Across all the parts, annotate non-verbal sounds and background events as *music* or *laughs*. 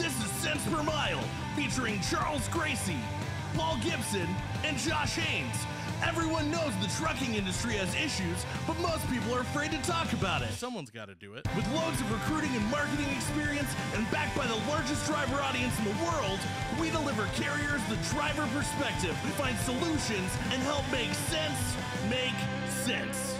This is Sense Per Mile, featuring Charles Gracie, Paul Gibson, and Josh Haynes. Everyone knows the trucking industry has issues, but most people are afraid to talk about it. Someone's got to do it. With loads of recruiting and marketing experience and backed by the largest driver audience in the world, we deliver carriers the driver perspective, find solutions, and help make sense make sense.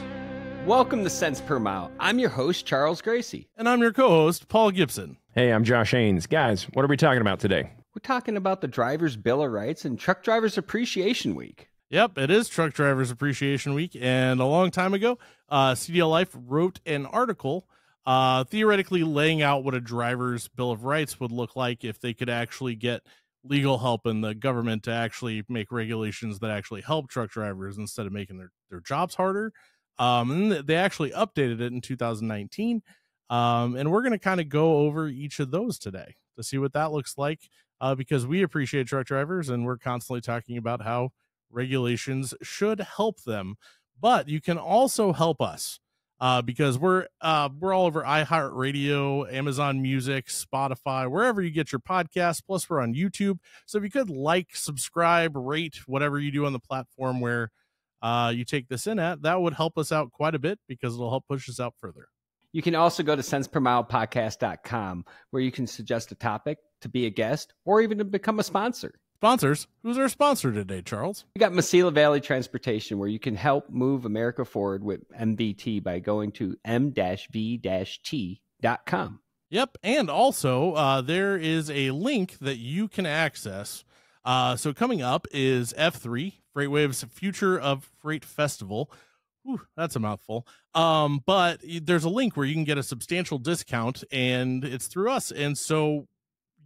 Welcome to Sense Per Mile. I'm your host, Charles Gracie. And I'm your co host, Paul Gibson. Hey, I'm Josh Haynes. Guys, what are we talking about today? We're talking about the Driver's Bill of Rights and Truck Drivers Appreciation Week. Yep, it is Truck Drivers Appreciation Week. And a long time ago, uh, CDL Life wrote an article uh, theoretically laying out what a driver's Bill of Rights would look like if they could actually get legal help in the government to actually make regulations that actually help truck drivers instead of making their, their jobs harder. Um, and they actually updated it in 2019. Um, and we're going to kind of go over each of those today to see what that looks like uh, because we appreciate truck drivers and we're constantly talking about how regulations should help them. But you can also help us uh, because we're uh, we're all over iHeartRadio, Amazon Music, Spotify, wherever you get your podcasts. Plus, we're on YouTube. So if you could like, subscribe, rate, whatever you do on the platform where uh, you take this in at, that would help us out quite a bit because it'll help push us out further. You can also go to sensepermilepodcast.com where you can suggest a topic to be a guest or even to become a sponsor. Sponsors. Who's our sponsor today, Charles? We got Mesilla Valley Transportation, where you can help move America forward with MVT by going to m-v-t.com. Yep, and also uh, there is a link that you can access. Uh, so coming up is F3 FreightWaves Future of Freight Festival. Whew, that's a mouthful. Um, but there's a link where you can get a substantial discount, and it's through us. And so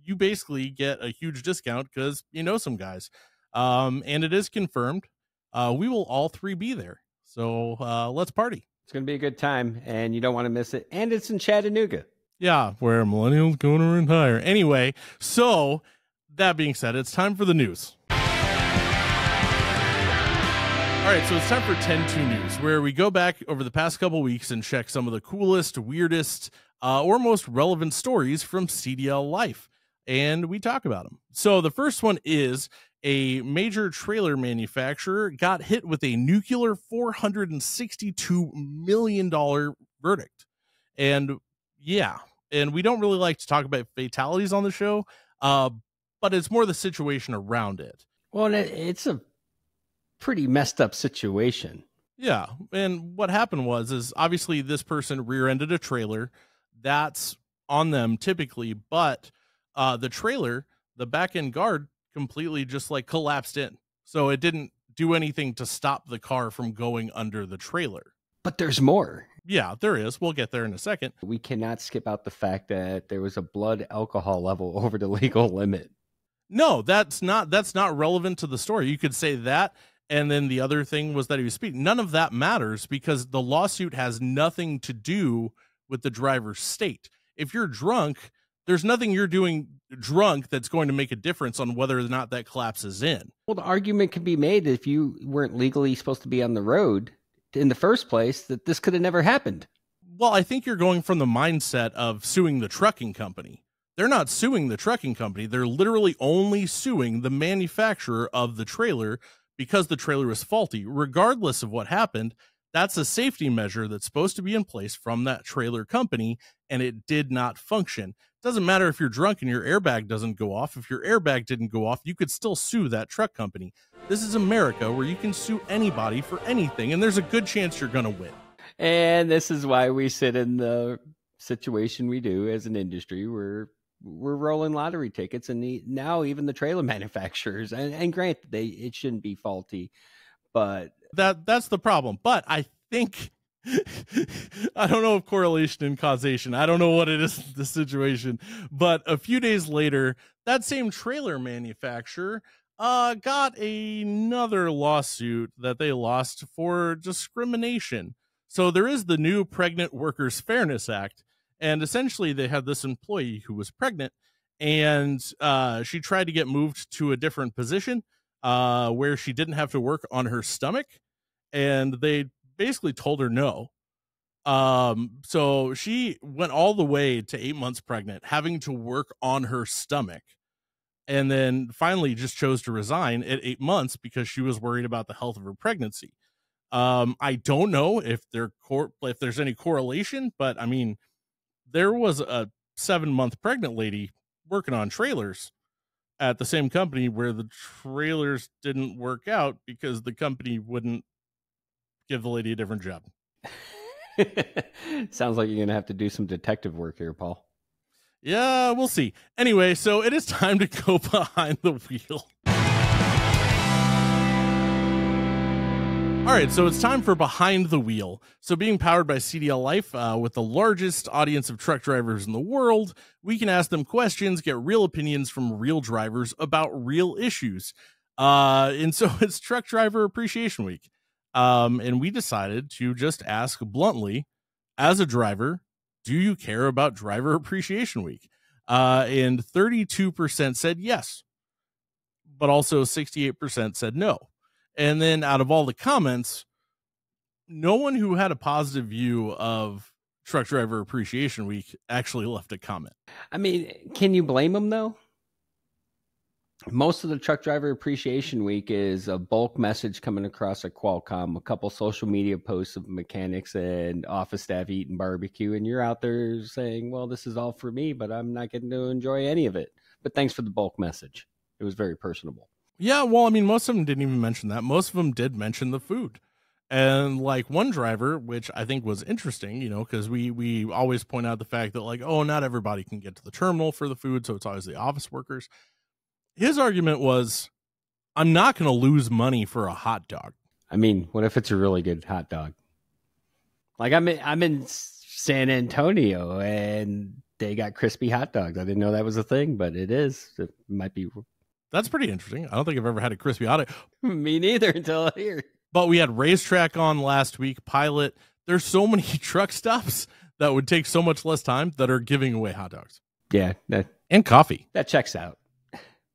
you basically get a huge discount because you know some guys. Um, and it is confirmed. Uh, we will all three be there. So uh, let's party. It's going to be a good time, and you don't want to miss it. And it's in Chattanooga. Yeah, where millennials going to retire. Anyway, so that being said, it's time for the news. All right, so it's time for 10 2 News, where we go back over the past couple weeks and check some of the coolest, weirdest, uh, or most relevant stories from CDL life. And we talk about them. So the first one is a major trailer manufacturer got hit with a nuclear $462 million verdict. And yeah, and we don't really like to talk about fatalities on the show, uh, but it's more the situation around it. Well, it's a pretty messed up situation. Yeah, and what happened was is obviously this person rear-ended a trailer. That's on them typically, but uh the trailer, the back end guard completely just like collapsed in. So it didn't do anything to stop the car from going under the trailer. But there's more. Yeah, there is. We'll get there in a second. We cannot skip out the fact that there was a blood alcohol level *laughs* over the legal limit. No, that's not that's not relevant to the story. You could say that and then the other thing was that he was speeding. None of that matters because the lawsuit has nothing to do with the driver's state. If you're drunk, there's nothing you're doing drunk that's going to make a difference on whether or not that collapses in. Well, the argument can be made that if you weren't legally supposed to be on the road in the first place, that this could have never happened. Well, I think you're going from the mindset of suing the trucking company. They're not suing the trucking company. They're literally only suing the manufacturer of the trailer because the trailer was faulty. Regardless of what happened, that's a safety measure that's supposed to be in place from that trailer company, and it did not function. Doesn't matter if you're drunk and your airbag doesn't go off. If your airbag didn't go off, you could still sue that truck company. This is America where you can sue anybody for anything, and there's a good chance you're going to win. And this is why we sit in the situation we do as an industry where we're rolling lottery tickets and the, now even the trailer *laughs* manufacturers and, and they it shouldn't be faulty but that that's the problem but i think *laughs* I don't know of correlation and causation. I don't know what it is the situation, but a few days later, that same trailer manufacturer uh got another lawsuit that they lost for discrimination. So there is the new Pregnant Workers Fairness Act and essentially they had this employee who was pregnant and uh, she tried to get moved to a different position uh, where she didn't have to work on her stomach and they basically told her no Um, so she went all the way to eight months pregnant, having to work on her stomach, and then finally just chose to resign at eight months because she was worried about the health of her pregnancy. Um, I don't know if there if there's any correlation, but I mean, there was a seven month pregnant lady working on trailers at the same company where the trailers didn't work out because the company wouldn't give the lady a different job. *laughs* Sounds like you're going to have to do some detective work here, Paul. Yeah, we'll see. Anyway, so it is time to go *laughs* behind the wheel. All right, so it's time for Behind the Wheel. So, being powered by CDL Life, uh, with the largest audience of truck drivers in the world, we can ask them questions, get real opinions from real drivers about real issues. Uh, and so *laughs* it's Truck Driver Appreciation Week. Um, and we decided to just ask bluntly, as a driver, do you care about Driver Appreciation Week? Uh, and 32% said yes, but also 68% said no. And then out of all the comments, no one who had a positive view of Truck Driver Appreciation Week actually *laughs* left a comment. I mean, can you blame them though? Most of the Truck Driver Appreciation Week is a bulk message coming across at Qualcomm, a couple social media posts of mechanics and office staff eating barbecue, and you're out there saying, Well, this is all for me, but I'm not getting to enjoy any of it. But thanks for the bulk message. It was very personable. Yeah, well, I mean, most of them didn't even mention that. Most of them did mention the food. And like one driver, which I think was interesting, you know, because we we always point out the fact that like, oh, not everybody can get to the terminal for the food, so it's always the office workers. His argument was, I'm not going to lose money for a hot dog. I mean, what if it's a really good hot dog? Like I'm in, I'm in San Antonio and they got crispy hot dogs. I didn't know that was a thing, but it is. It might be that's pretty interesting. I don't think I've ever had a crispy hot dog. *laughs* Me neither until here. But we had RaceTrac on last week, pilot. There's so many *laughs* truck stops that would take so much less time that are giving away hot dogs. Yeah, that, and coffee. That checks out.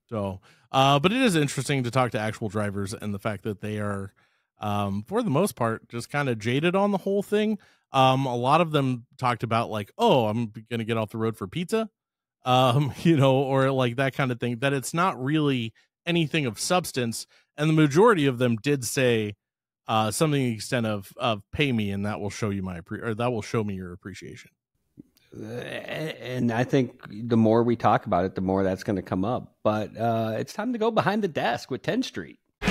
So, uh, but it is interesting to talk to actual drivers and the fact that they are, um, for the most part, just kind of jaded on the whole thing. Um, a lot of them talked about like, oh, I'm going to get off the road for pizza um, *laughs* you know, or like that kind of thing, that it's not really anything of substance. And the majority of them did say uh, something the extent of of pay me, and that will show you my or that will show me your appreciation. And I think the more we talk about it, the more that's going to come up. But uh, it's time to go behind the desk with Tenstreet. All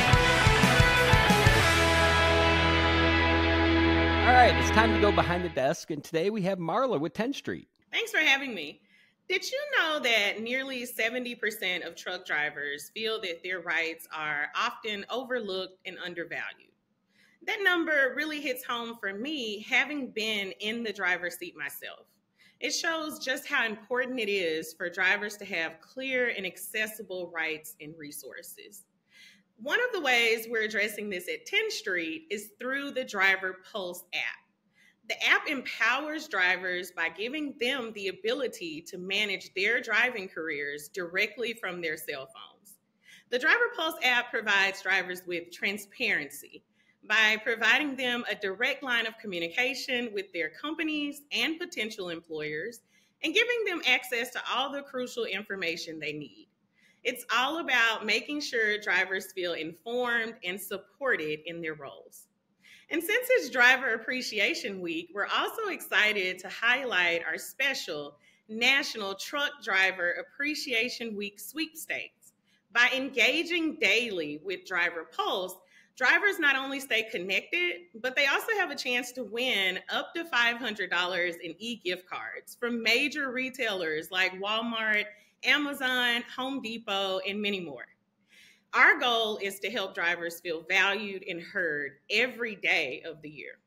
right, it's time to go behind the desk. And today we have Marla with Tenstreet. Thanks for having me. Did you know that nearly 70% of truck drivers feel that their rights are often overlooked and undervalued? That number really hits home for me, having been in the driver's seat myself. It shows just how important it is for drivers to have clear and accessible rights and resources. One of the ways we're addressing this at Tenstreet is through the Driver Pulse app. The app empowers drivers by giving them the ability to manage their driving careers directly from their cell phones. The Driver Pulse app provides drivers with transparency by providing them a direct line of communication with their companies and potential employers and giving them access to all the crucial information they need. It's all about making sure drivers feel informed and supported in their roles. And since it's Driver Appreciation Week, we're also excited to highlight our special National Truck Driver Appreciation Week sweepstakes. By engaging daily with Driver Pulse, drivers not only stay connected, but they also have a chance to win up to $500 in e gift cards from major retailers like Walmart, Amazon, Home Depot, and many more. Our goal is to help drivers feel valued and heard every day of the year.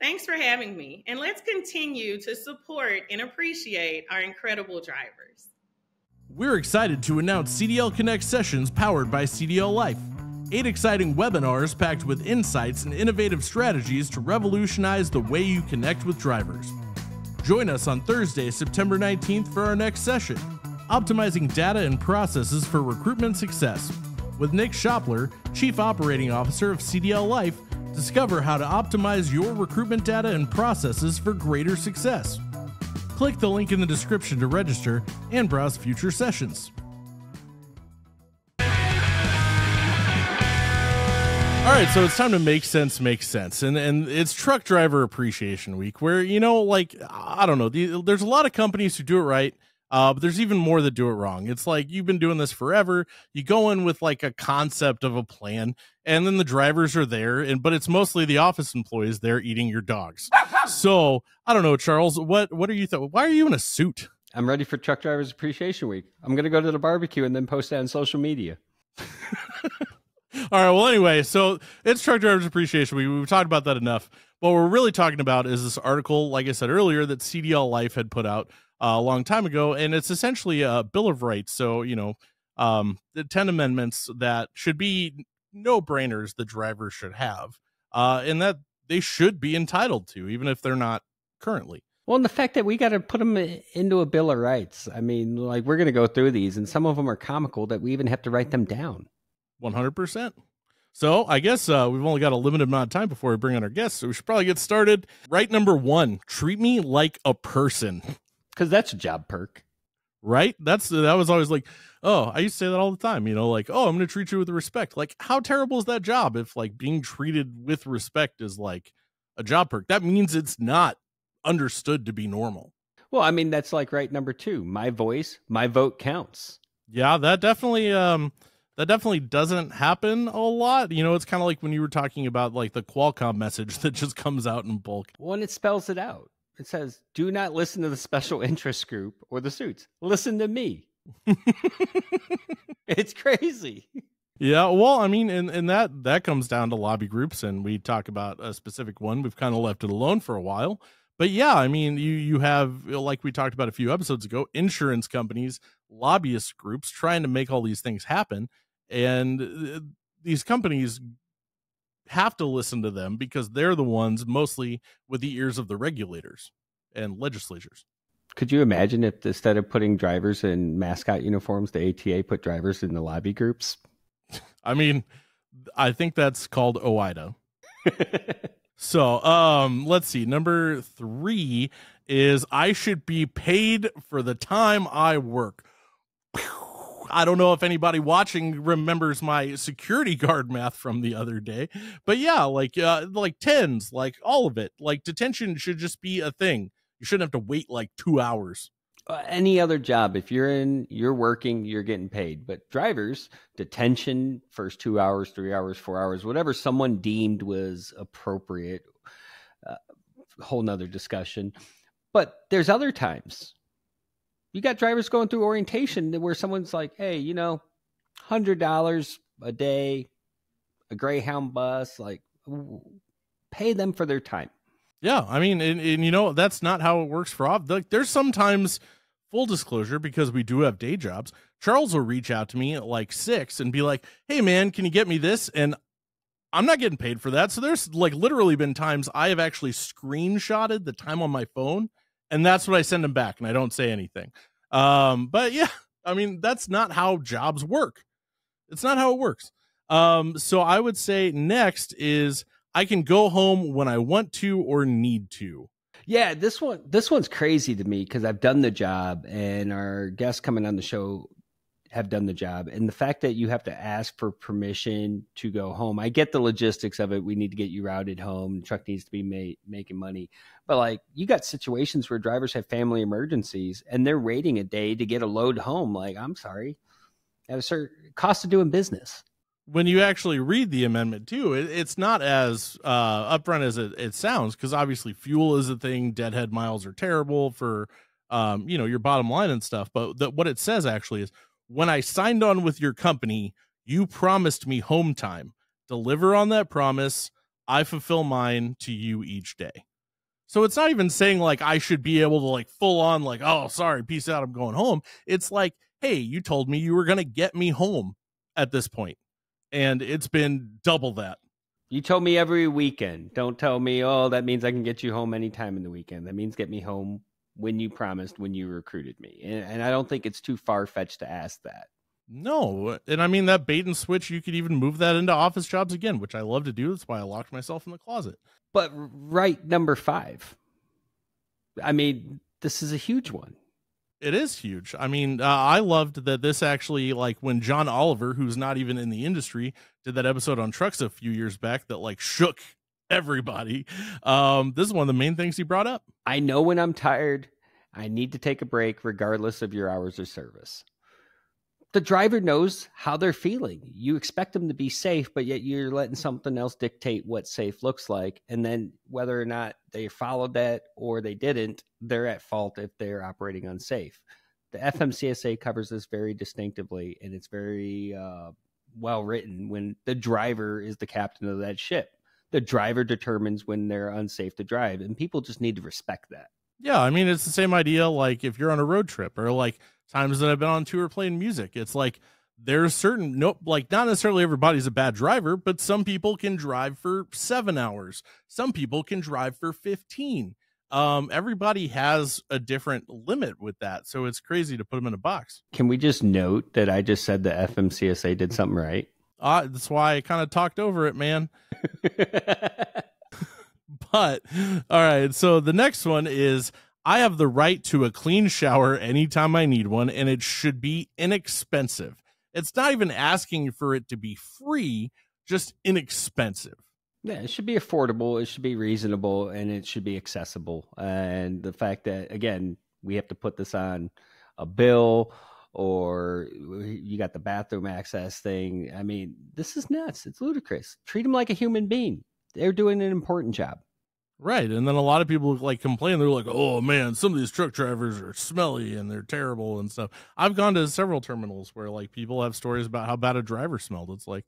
Thanks for having me, and let's continue to support and appreciate our incredible drivers. We're excited to announce CDL Connect sessions powered by CDL Life. Eight exciting webinars packed with insights and innovative strategies to revolutionize the way you connect with drivers. Join us on Thursday, September 19th for our next session Optimizing Data and Processes for Recruitment Success with Nick Shopler, Chief Operating Officer of CDL Life, Discover how to optimize your recruitment data and processes for greater success. Click the link in the description to register and browse future sessions. All right, so it's time to make sense make sense, and and it's Truck Driver Appreciation Week, where you know, like I don't know, the, there's a lot of companies who do it right, uh, but there's even more that do it wrong. It's like you've been doing this forever. You go in with like a concept of a plan, and then the drivers are there, and but it's mostly the office employees there eating your dogs. so I don't know, Charles, what what are you? Th- why are you in a suit? I'm ready for Truck Drivers Appreciation Week. I'm going to go to the barbecue and then post that on social media. All right. Well, anyway, so it's Truck Drivers Appreciation Week. We've talked about that enough. What we're really talking about is this article, like I said earlier, that CDL Life had put out uh, a long time ago, and it's essentially a Bill of Rights. So you know, um, the ten amendments that should be no brainers the drivers should have, uh, and that they should be entitled to, even if they're not currently. Well, and the fact that we got to put them into a Bill of Rights. I mean, like we're going to go through these, and some of them are comical that we even have to write them down. 100%. So I guess uh, we've only got a limited amount of time before we bring on our guests, so we should probably get started. Right number one: treat me like a person, *laughs* because that's a job perk, right? That's that was always like, oh, I used to say that all the time. You know, like, oh, I'm going to treat you with respect. Like, how terrible is that job if like being treated with respect is like a job perk? That means it's not understood to be normal. Well, I mean, that's like right number two. My voice, my vote counts. Yeah, that definitely. um that definitely doesn't happen a lot. You know, it's kind of like when you were talking about like the Qualcomm message *laughs* that just comes out in bulk. When it spells it out. It says, "Do not listen to the special interest group or the suits. Listen to me." *laughs* it's crazy. Yeah, well, I mean, and, and that that comes down to lobby groups, and we talk about a specific one. We've kind of left it alone for a while, but yeah, I mean, you you have like we talked about a few episodes ago, insurance companies, lobbyist groups trying to make all these things happen, and uh, these companies have to listen to them because they're the ones mostly with the ears of the regulators and legislatures. Could you imagine if instead of putting drivers in mascot uniforms, the ATA put drivers in the lobby groups? I mean, I think that's called OOIDA. *laughs* so, um, let's see. Number three is I should be paid for the time I work. I don't know if anybody watching remembers my security guard math from the other day, but yeah, like uh, like tens, like all of it. Like detention should just be a thing. You shouldn't have to wait like two hours. Uh, any other job, if you're in, you're working, you're getting paid. But drivers, detention, first two hours, three hours, four hours, whatever someone deemed was appropriate, uh, whole nother discussion. But there's other times you got drivers going through orientation where someone's like, hey, you know, hundred dollars a day, a Greyhound bus, like pay them for their time. Yeah, I mean, and, and you know that's not how it works for off. Like, there's sometimes full disclosure because we do have day jobs. Charles will reach out to me at like six and be like, "Hey, man, can you get me this?" And I'm not getting paid for that. So there's like literally been times I have actually screenshotted the time on my phone and that's what I send them back, and I don't say anything. Um, but yeah, I mean that's not how jobs work. It's not how it works. Um, so I would say next is I can go home when I want to or need to. Yeah, this one this one's crazy to me because I've done the job, and our guests coming on the show have done the job. And the fact that you have to ask for permission to go home, I get the logistics of it. We need to get you routed home. The truck needs to be made, making money. But like you got situations where drivers have family emergencies and they're waiting a day to get a load home. Like, I'm sorry, at a certain cost of doing business. When you actually read the amendment too, it, it's not as uh, upfront as it, it sounds because obviously fuel is a thing. Deadhead miles are terrible for um, you know your bottom line and stuff. But the, what it says actually is when I signed on with your company, you promised me home time. Deliver on that promise. I fulfill mine to you each day. So it's not even saying like I should be able to like full on like, oh, sorry, peace out, I'm going home. It's like, hey, you told me you were going to get me home at this point, and it's been double that. You told me every weekend. Don't tell me, oh, that means I can get you home anytime in the weekend. That means get me home when you promised when you recruited me. And, and I don't think it's too far fetched to ask that. No, and I mean that bait and switch. You could even move that into office jobs again, which I love to do. That's why I locked myself in the closet. But right number five. I mean, this is a huge one. It is huge. I mean, uh, I loved that this actually, like, when John Oliver, who's not even in the industry, did that episode on trucks a few years back that like shook everybody. Um, this is one of the main things he brought up. I know when I'm tired, I need to take a break, regardless of your hours of service the driver knows how they're feeling. You expect them to be safe, but yet you're letting something else dictate what safe looks like. And then whether or not they followed that or they didn't, they're at fault if they're operating unsafe. The FMCSA covers this very distinctively, and it's very uh, well written when the driver is the captain of that ship. The driver determines when they're unsafe to drive, and people just need to respect that. Yeah, I mean, it's the same idea like if you're on a road trip or like times that I've been on tour playing music. It's like there's certain nope, like not necessarily everybody's a bad driver, but some people can drive for seven hours. Some people can drive for 15. Um, everybody has a different limit with that. So it's crazy to put them in a box. Can we just note that I just said the FMCSA did something right? Uh, that's why I kind of talked over it, man. *laughs* but all right, so the next one is I have the right to a clean shower anytime I need one, and it should be inexpensive. It's not even asking for it to be free, just inexpensive. Yeah, it should be affordable, it should be reasonable, and it should be accessible. And the fact that, again, we have to put this on a bill or you got the bathroom access thing. I mean, this is nuts. It's ludicrous. Treat them like a human being. They're doing an important job. Right. And then a lot of people like complain. They're like, oh man, some of these truck drivers are smelly and they're terrible and stuff. I've gone to several terminals where like people have stories about how bad a driver smelled. It's like,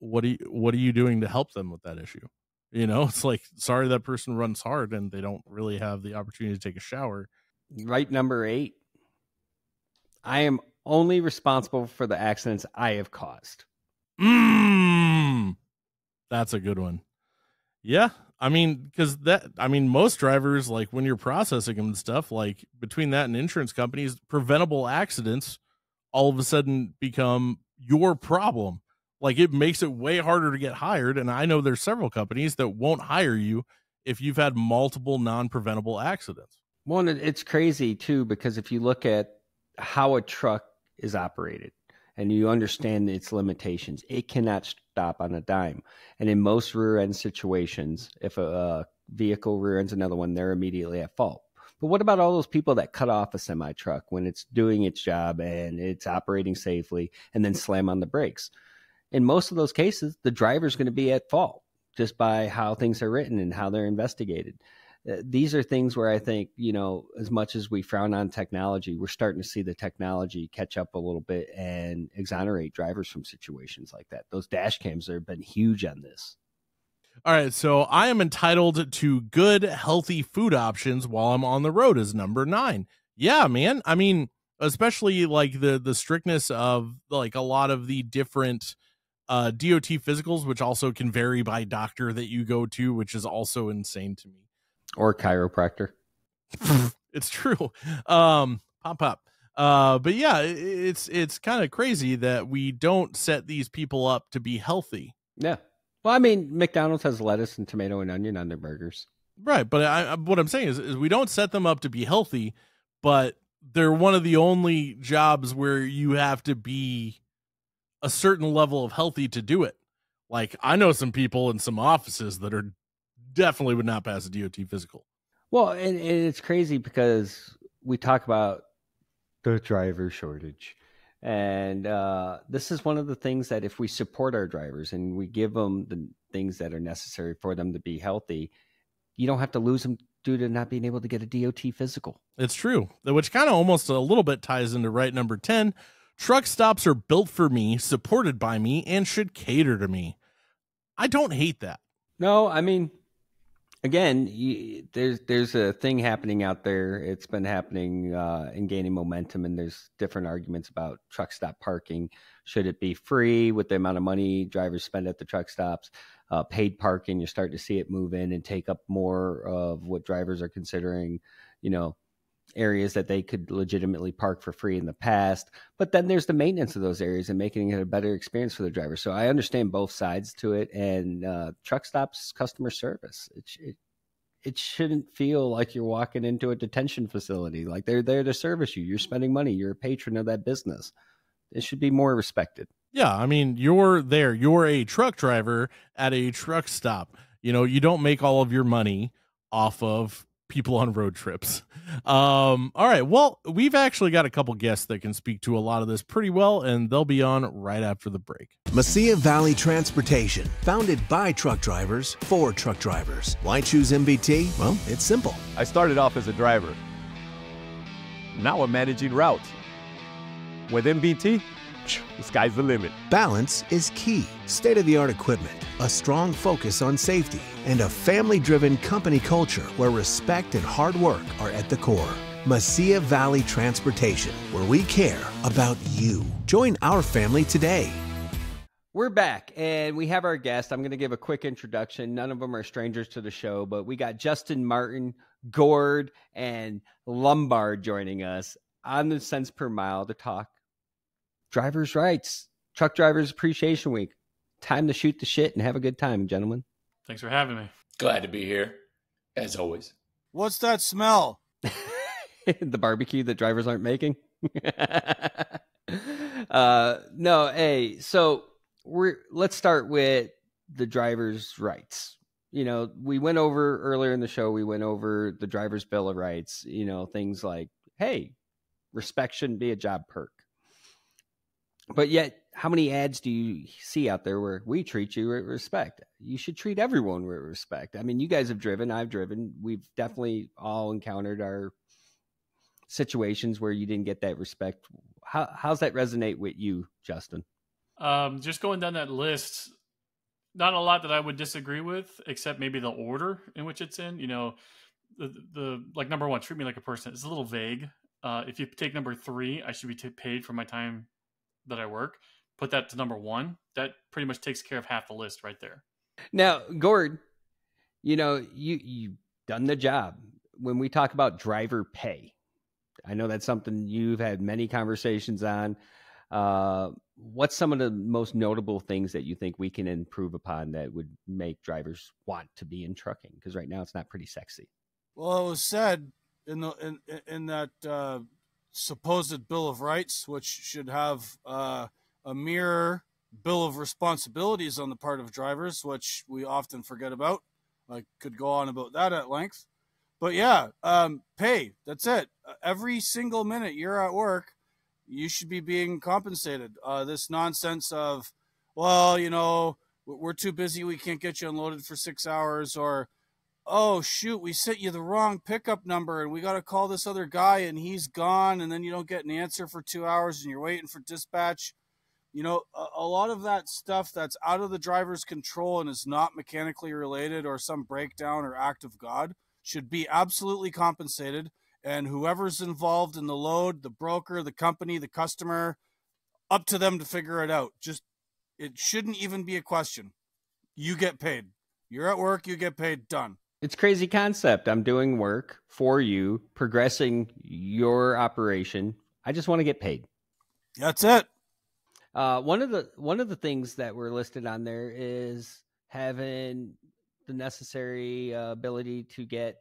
what are you, what are you doing to help them with that issue? You know, it's like, sorry, that person runs hard and they don't really have the opportunity to take a shower. Right. Number eight. I am only responsible for the accidents I have caused. Mm, that's a good one. Yeah, I mean, because that, I mean, most drivers, like when you're processing them and stuff, like between that and insurance companies, preventable accidents all of a sudden become your problem. Like it makes it way harder to get hired. And I know there's several companies that won't hire you if you've had multiple non preventable accidents. One, it's crazy too, because if you look at how a truck is operated, and you understand its limitations. It cannot stop on a dime. And in most rear end situations, if a, a vehicle rear ends another one, they're immediately at fault. But what about all those people that cut off a semi truck when it's doing its job and it's operating safely and then slam on the brakes? In most of those cases, the driver's going to be at fault just by how things are written and how they're investigated. Uh, these are things where I think, you know, as much as we frown on technology, we're starting to see the technology catch up a little bit and exonerate drivers from situations like that. Those dash cams have been huge on this. All right, so I am entitled to good, healthy food options while I'm on the road is number nine. Yeah, man. I mean, especially like the the strictness of like a lot of the different uh DOT physicals, which also can vary by doctor that you go to, which is also insane to me or chiropractor. *laughs* it's true. Um, pop up. Uh, but yeah, it's it's kind of crazy that we don't set these people up to be healthy. Yeah. Well, I mean, McDonald's has lettuce and tomato and onion on their burgers. Right, but I, what I'm saying is, is we don't set them up to be healthy, but they're one of the only jobs where you have to be a certain level of healthy to do it. Like I know some people in some offices that are definitely would not pass a DOT physical. Well, and, and it's crazy because we talk about the driver shortage. And uh, this is one of the things that if we support our drivers and we give them the things that are necessary for them to be healthy, you don't have to lose them due to not being able to get a DOT physical. It's true, which kind of almost a little bit ties into right number 10. Truck stops are built for me, supported by me, and should cater to me. I don't hate that. No, I mean, again, you, there's there's a thing happening out there. It's been happening uh, and gaining momentum, and there's different arguments about truck stop parking. Should it be free with the amount of money drivers spend at the truck stops? Uh, paid parking, you're starting to see it move in and take up more of what drivers are considering, you know, areas that they could legitimately park for free in the past. But then there's the maintenance of those areas and making it a better experience for the driver. So I understand both sides to it. And uh, truck stops customer service. It, it, it shouldn't feel like you're walking into a detention facility. Like they're there to service you. You're spending money. You're a patron of that business. It should be more respected. Yeah, I mean, you're there. You're a truck driver at a truck stop. You know, you don't make all of your money off of people on road trips. Um, all right. Well, we've actually got a couple guests that can speak to a lot of this pretty well, and they'll be on right after the break. Mesilla Valley Transportation, founded by truck drivers for truck drivers. Why choose MVT? Well, it's simple. I started off as a driver. Now I'm managing routes. With MVT, the sky's the limit. Balance is key. State of the art equipment, a strong focus on safety, and a family driven company culture where respect and hard work are at the core. Mesilla Valley Transportation, where we care about you. Join our family today. We're back and we have our guest. I'm going to give a quick introduction. None of them are strangers to the show, but we got Justin Martin, Gord, and Lumbard joining us on the sense per mile to talk drivers' rights, Truck Drivers Appreciation Week. Time to shoot the shit and have a good time, gentlemen. Thanks for having me. Glad to be here, as always. What's that smell? *laughs* the barbecue that drivers aren't making. *laughs* uh, no, hey, so we're let's start with the drivers' rights. You know, we went over earlier in the show. We went over the driver's bill of rights. You know, things like, hey, respect shouldn't be a job perk but yet how many ads do you see out there where we treat you with respect? You should treat everyone with respect. I mean you guys have driven i've driven. We've definitely all encountered our situations where you didn't get that respect. How how's that resonate with you justin? Um, just going down that list not a lot that i would disagree with except maybe the order in which it's in. You know the, the like number one treat me like a person. It's a little vague. Uh, if you take number three i should be t- paid for my time that I work, put that to number one, that pretty much takes care of half the list right there. Now, Gord, you know, you you've done the job. When we talk about driver pay, I know that's something you've had many conversations on. Uh, what's some of the most notable things that you think we can improve upon that would make drivers want to be in trucking? Because right now it's not pretty sexy. Well, it was said in the in in that uh, supposed Bill of Rights, which should have uh, a mirror bill of responsibilities on the part of drivers, which we often forget about. I could go on about that at length. But yeah, um, pay. That's it. Every single minute you're at work, you should be being compensated. Uh, this nonsense of, well, you know, we're too busy. We can't get you unloaded for six hours, or oh shoot we sent you the wrong pickup number and we got to call this other guy and he's gone and then you don't get an answer for two hours and you're waiting for dispatch. You know a, a, lot of that stuff that's out of the driver's control and is not mechanically related or some breakdown or act of god should be absolutely compensated and whoever's involved in the load the broker the company the customer up to them to figure it out. Just it shouldn't even be a question. You get paid. You're at work you get paid. Done it's crazy concept. I'm doing work for you, progressing your operation. I just want to get paid. That's it. Uh, one of the one of the things that were listed on there is having the necessary uh, ability to get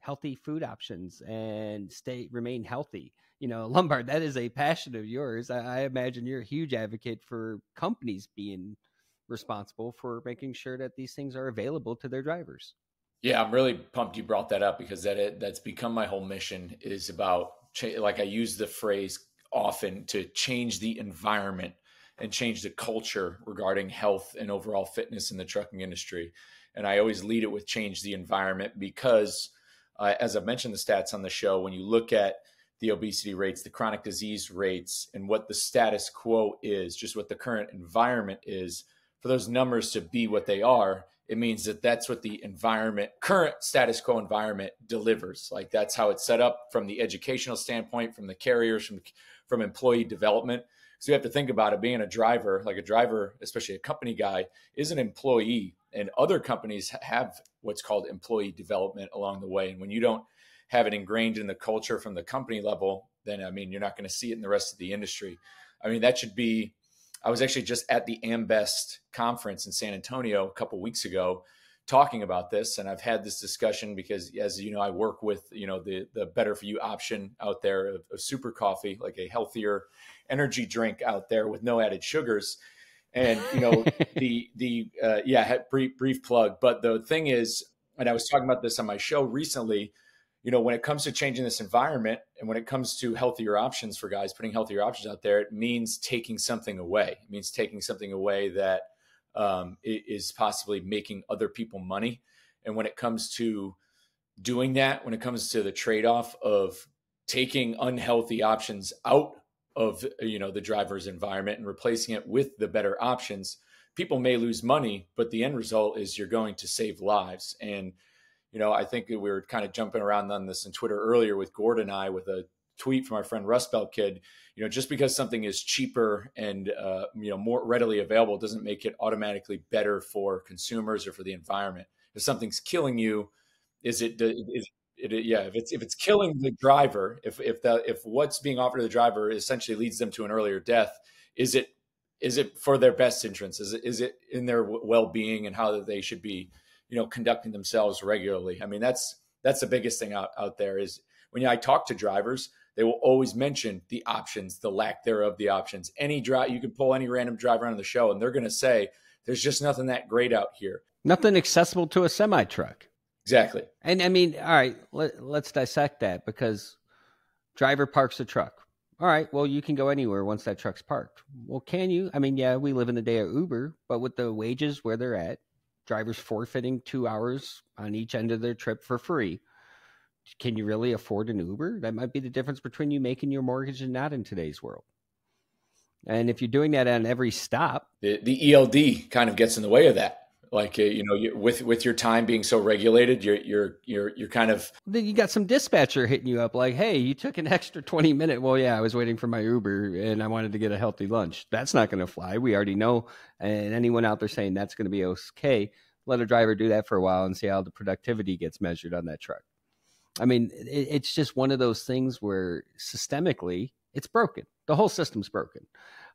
healthy food options and stay remain healthy. You know, *laughs* Lumbard, that is a passion of yours. I, I imagine you're a huge advocate for companies being responsible for making sure that these things are available to their drivers. Yeah, I'm really pumped you brought that up because that it, that's become my whole mission is about like I use the phrase often to change the environment and change the culture regarding health and overall fitness in the trucking industry. And I always lead it with change the environment because, uh, as I've mentioned the stats on the show, when you look at the obesity rates, the chronic disease rates, and what the status quo is, just what the current environment is, for those numbers to be what they are, it means that that's what the environment, current status quo environment delivers. Like that's how it's set up from the educational standpoint, from the carriers, from, from employee development. So you have to think about it being a driver, like a driver, especially a company guy, is an employee. And other companies have what's called employee development along the way. And when you don't have it ingrained in the culture from the company level, then I mean, you're not going to see it in the rest of the industry. I mean, that should be. I was actually just at the Ambest conference in San Antonio a couple weeks ago, talking about this, and I've had this discussion because, as you know, I work with you know the the better for you option out there of, of super coffee, like a healthier energy drink out there with no added sugars. And you know *laughs* the the uh, yeah brief brief plug. But the thing is and i was talking about this on my show recently you know when it comes to changing this environment and when it comes to healthier options for guys putting healthier options out there it means taking something away. It means taking something away that um, is possibly making other people money. And when it comes to doing that when it comes to the trade-off of taking unhealthy options out of you know the driver's environment and replacing it with the better options people may lose money but the end result is you're going to save lives. And you know i think we were kind of jumping around on this in twitter earlier with gordon and i with a tweet from our friend rust belt kid you know just because something is cheaper and uh, you know more readily available doesn't make it automatically better for consumers or for the environment if something's killing you is it is, it, yeah, if it's if it's killing the driver, if if the if what's being offered to the driver essentially leads them to an earlier death, is it is it for their best interests? Is it is it in their well being and how they should be, you know, conducting themselves regularly? I mean, that's that's the biggest thing out out there is when I talk to drivers, they will always mention the options, the lack thereof the options. Any drive you can pull any random driver on the show, and they're going to say there's just nothing that great out here. Nothing accessible to a semi truck. Exactly. And I mean, all right, let, let's dissect that because driver parks a truck. All right, well, you can go anywhere once that truck's parked. Well, can you? I mean, yeah, we live in the day of Uber, but with the wages where they're at, drivers forfeiting two hours on each end of their trip for free. Can you really afford an Uber? That might be the difference between you making your mortgage and not in today's world. And if you're doing that on every stop, the, the ELD kind of gets in the way of that like uh, you know you, with with your time being so regulated you're you're you're you're kind of then you got some dispatcher hitting you up like hey you took an extra 20 minute well yeah i was waiting for my uber and i wanted to get a healthy lunch. That's not going to fly. We already know. And anyone out there saying that's going to be okay let a driver do that for a while and see how the productivity gets measured on that truck. I mean it, it's just one of those things where systemically it's broken. The whole system's broken.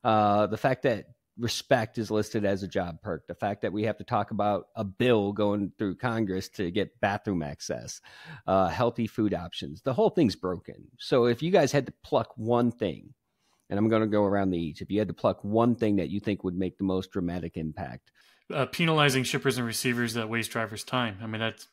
Uh, the fact that respect is listed as a job perk. The fact that we have to talk about a bill going through Congress to get bathroom access, uh, healthy food options, the whole thing's broken. So if you guys had to pluck one thing, and I'm going to go around the each, if you had to pluck one thing that you think would make the most dramatic impact, uh, penalizing shippers and receivers that waste drivers' time. I mean, that's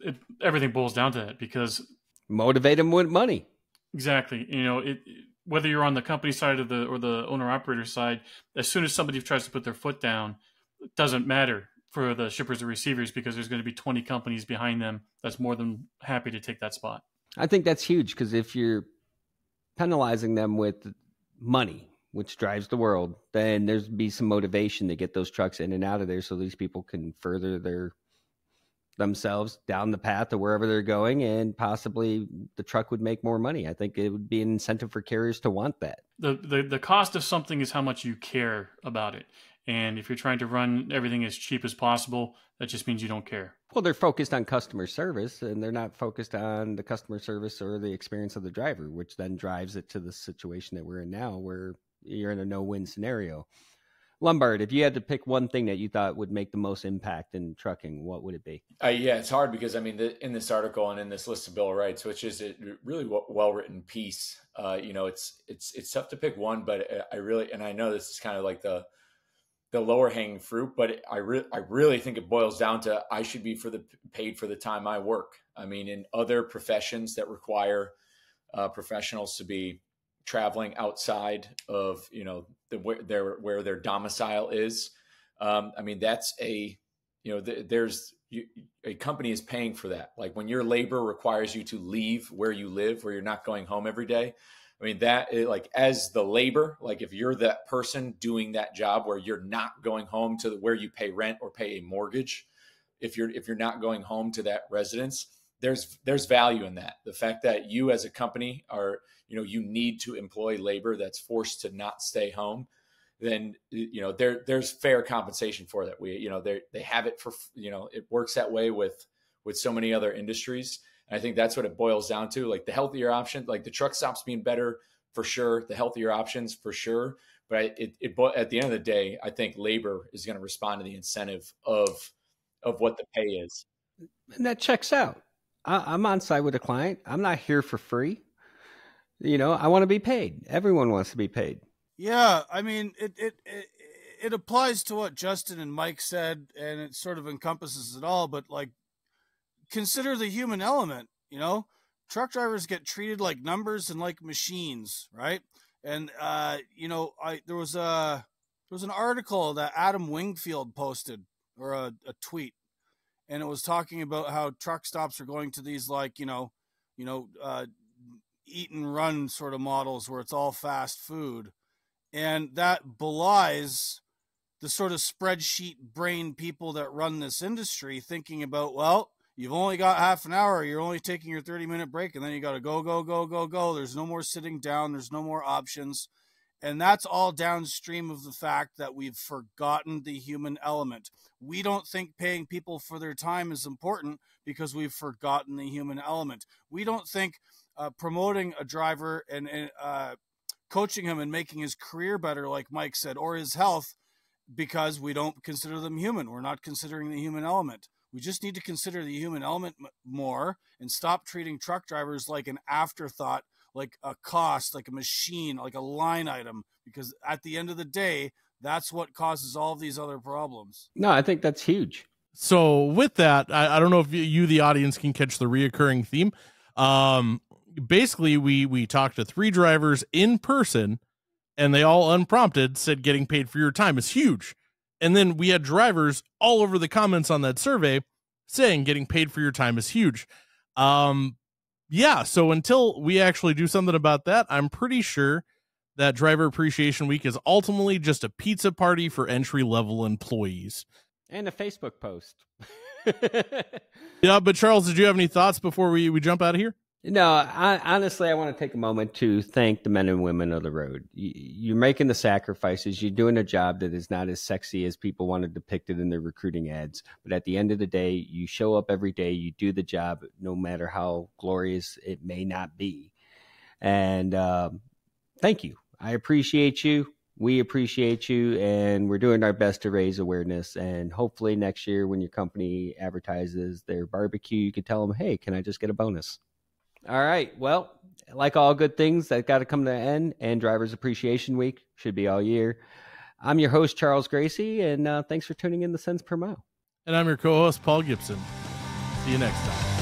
it, everything boils down to that because motivate them with money. Exactly. You know, it, whether you're on the company side of the or the owner operator side, as soon as somebody tries to put their foot down, it doesn't matter for the shippers or receivers because there's going to be 20 companies behind them that's more than happy to take that spot. I think that's huge because if you're penalizing them with money, which drives the world, then there's be some motivation to get those trucks in and out of there so these people can further their themselves down the path to wherever they're going and possibly the truck would make more money. I think it would be an incentive for carriers to want that. The, the the cost of something is how much you care about it. And if you're trying to run everything as cheap as possible, that just means you don't care. Well, they're focused on customer service and they're not focused on the customer service or the experience of the driver, which then drives it to the situation that we're in now where you're in a no-win scenario. Lumbard, if you had to pick one thing that you thought would make the most impact in trucking, what would it be? Uh, yeah, it's hard because I mean, the, in this article and in this list of Bill of Rights, which is a really well written piece, uh, you know, it's it's it's tough to pick one, but uh, I really and I know this is kind of like the the lower hanging fruit, but I really I really think it boils down to I should be for the paid for the time I work. I mean, in other professions that require uh, professionals to be traveling outside of you know the where their where their domicile is. Um, I mean, that's a you know th- there's you, a company is paying for that. Like when your labor requires you to leave where you live, where you're not going home every day. I mean that like as the labor, like if you're that person doing that job where you're not going home to the, where you pay rent or pay a mortgage, if you're if you're not going home to that residence, there's there's value in that. The fact that you as a company are you know you need to employ labor that's forced to not stay home then you know there there's fair compensation for that we you know they they have it for you know it works that way with with so many other industries And I think that's what it boils down to. Like the healthier option, like the truck stops being better for sure, the healthier options for sure. But it, it, at the end of the day, I think labor is going to respond to the incentive of of what the pay is. And that checks out. I, I'm on site with a client. I'm not here for free. You know, I want to be paid. Everyone wants to be paid. Yeah, I mean, it it it, it applies to what Justin and Mike said, and it sort of encompasses it all. But like, consider the human element. You know, truck drivers get treated like numbers and like machines, right? And uh, you know, I there was a there was an article that Adam Wingfield posted or a, a tweet, and it was talking about how truck stops are going to these like you know, you know, uh, eat and run sort of models where it's all fast food and that belies the sort of spreadsheet brain people that run this industry thinking about, well, you've only got half an hour, you're only taking your 30 minute break, and then you got to go, go, go, go, go. There's no more sitting down, there's no more options. And that's all downstream of the fact that we've forgotten the human element. We don't think paying people for their time is important because we've forgotten the human element. We don't think uh, promoting a driver and, and uh, coaching him and making his career better, like Mike said, or his health, because we don't consider them human. We're not considering the human element. We just need to consider the human element more and stop treating truck drivers like an afterthought, like a cost, like a machine, like a line item, because at the end of the day, that's what causes all of these other problems. No, I think that's huge. So with that, I, I don't know if you, the audience, can catch the reoccurring theme. Um, basically we we talked to three drivers in person and they all unprompted said getting paid for your time is huge. And then we had drivers all over the comments on that survey saying getting paid for your time is huge. Um yeah so until we actually do something about that i'm pretty sure that driver appreciation week is ultimately just a pizza party for entry level employees. And a facebook post. *laughs* Yeah but charles did you have any thoughts before we, we jump out of here no, I, honestly, I want to take a moment to thank the men and women of the road. You, are making the sacrifices. You're doing a job that is not as sexy as people want to depict it in their recruiting ads. But at the end of the day, you show up every day. You do the job, no matter how glorious it may not be. And um, thank you. I appreciate you. We appreciate you, and we're doing our best to raise awareness. And hopefully, next year, when your company advertises their barbecue, you can tell them, "Hey, can I just get a bonus?" All right. Well, like all good things, that got to come to an end, and Drivers Appreciation Week should be all year. I'm your host, Charles Gracie, and uh, thanks for tuning in Sense Per Mile. And I'm your co host, Paul Gibson. See you next time.